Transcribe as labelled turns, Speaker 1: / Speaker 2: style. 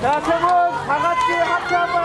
Speaker 1: 자, 세 분 다 같이 하트 한번